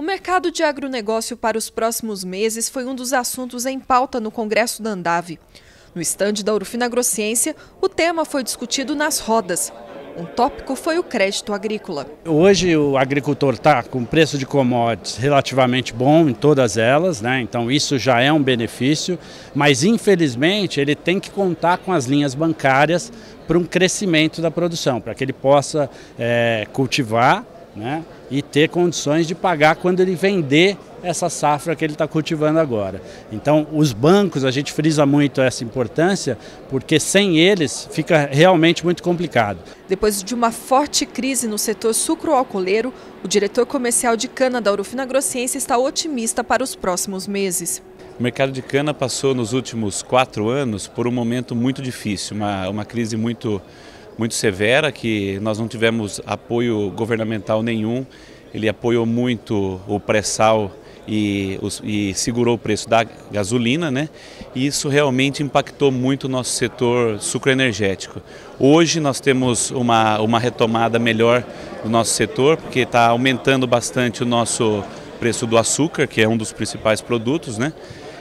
O mercado de agronegócio para os próximos meses foi um dos assuntos em pauta no Congresso da Andave. No estande da Urufina Grossiência, o tema foi discutido nas rodas. Um tópico foi o crédito agrícola. Hoje o agricultor está com preço de commodities relativamente bom em todas elas, né? então isso já é um benefício, mas infelizmente ele tem que contar com as linhas bancárias para um crescimento da produção, para que ele possa é, cultivar né? e ter condições de pagar quando ele vender essa safra que ele está cultivando agora. Então, os bancos, a gente frisa muito essa importância, porque sem eles fica realmente muito complicado. Depois de uma forte crise no setor sucroalcooleiro, o diretor comercial de cana da Urufina Grossiense está otimista para os próximos meses. O mercado de cana passou nos últimos quatro anos por um momento muito difícil, uma, uma crise muito muito severa, que nós não tivemos apoio governamental nenhum. Ele apoiou muito o pré-sal e, e, segurou o preço da gasolina, né? E isso realmente impactou muito o nosso setor sucroenergético. Hoje nós temos uma, uma retomada melhor do nosso setor, porque está aumentando bastante o nosso preço do açúcar, que é um dos principais produtos, né?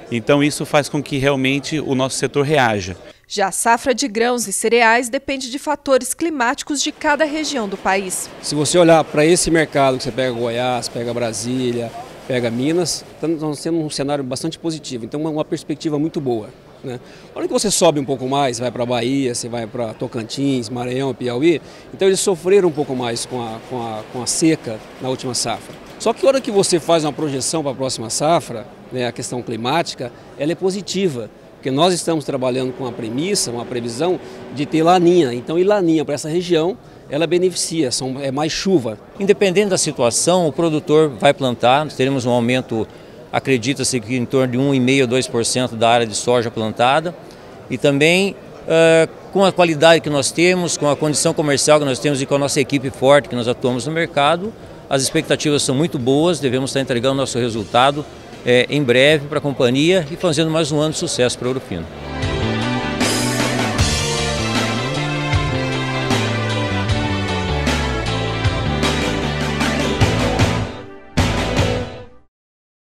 Então isso faz com que realmente o nosso setor reaja. Já a safra de grãos e cereais depende de fatores climáticos de cada região do país. Se você olhar para esse mercado, que você pega Goiás, pega Brasília, pega Minas, nós temos um cenário bastante positivo, então uma perspectiva muito boa. Né? A hora que você sobe um pouco mais, vai para Bahia, você vai para Tocantins, Maranhão, Piauí, então eles sofreram um pouco mais com a, com, a, com a seca na última safra. Só que a hora que você faz uma projeção para a próxima safra, né, a questão climática, ela é positiva. Porque nós estamos trabalhando com a premissa, uma previsão de ter laninha. Então, e laninha para essa região, ela beneficia, são, é mais chuva. Independente da situação, o produtor vai plantar, teremos um aumento, acredita-se que em torno de 1,5% a 2% da área de soja plantada. E também uh, com a qualidade que nós temos, com a condição comercial que nós temos e com a nossa equipe forte que nós atuamos no mercado, as expectativas são muito boas, devemos estar entregando nosso resultado é, em breve para a companhia e fazendo mais um ano de sucesso para Ouro Fino.